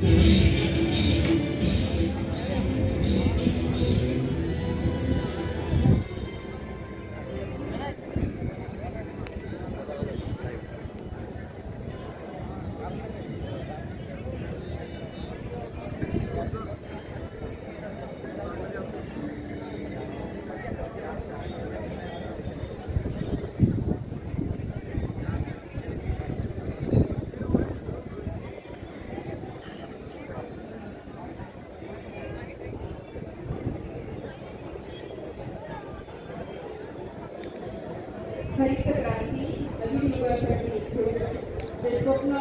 Música हरित क्रांती नवीन युगासाठी जे स्वप्न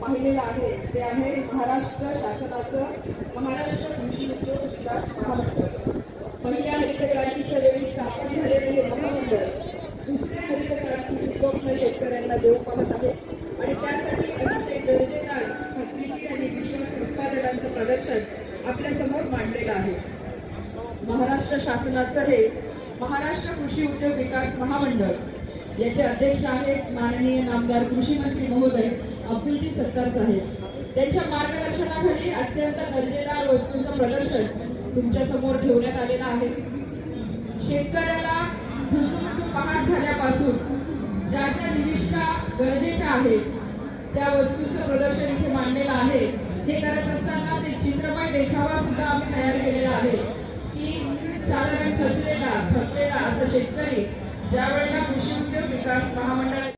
पाहिलेलं आहे ते आहे महाराष्ट्र शासनाचं महाराष्ट्र कृषी उद्योग विकास महामंडळ. पहिल्या हरित क्रांतीच्या वेळी स्थापन झालेले हे महामंडळ दुसऱ्या हरित क्रांतीचे स्वप्न शेतकऱ्यांना देऊ पाहत आहे. आणि त्यासाठी अतिशय दर्जेदार खात्रीशीर आणि विश्वास उत्पादनांचं प्रदर्शन आपल्यासमोर मांडलेलं आहे. महाराष्ट्र शासनाचं हे महाराष्ट्र कृषी उद्योग विकास महामंडळ याचे अध्यक्ष आहेत माननीय नामदार कृषी मंत्री महोदय अब्दुलजी सत्तार साहेब. त्यांच्या मार्गदर्शनाखाली अत्यंत दर्जेदार वस्तूंचं प्रदर्शन तुमच्यासमोर ठेवण्यात आलेलं आहे. शेतकऱ्याला झुंजून पहाट झाल्यापासून ज्या ज्या निविष्ठा गरजेच्या आहेत त्या वस्तूंचं प्रदर्शन इथे मांडलेलं आहे. हे करत असताना ते चित्रपट देखावा सुद्धा आम्ही तयार केलेला आहे की साधारण थकलेला थकलेला असा शेतकरी ज्यावेळेला कृषी उद्योग विकास महामंडळ